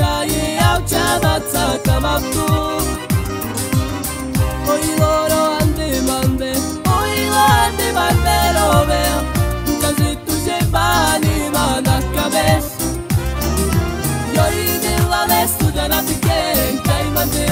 chai e au chamatsa kamaptu Oiloro ande mande, oilo ande mande robe Kazi tuje bani mana kabesh Yoi de la lestu da na tiken, kai mande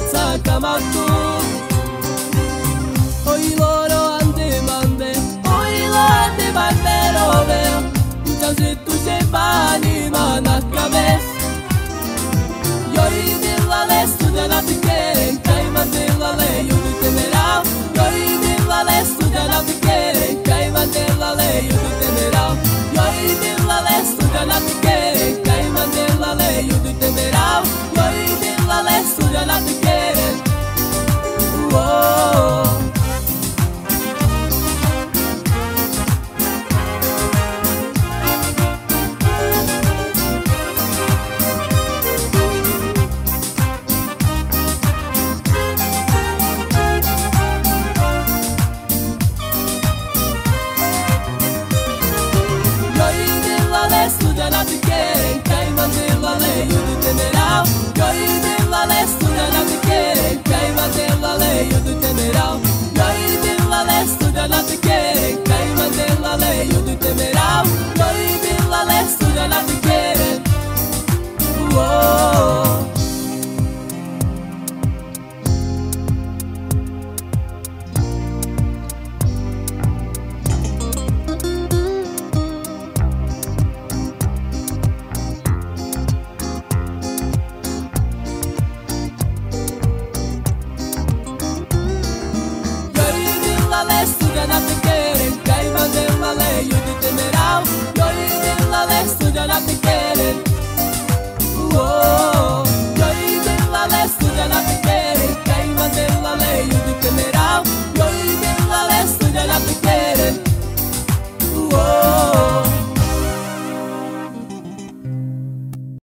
hata kama tu na piqueira,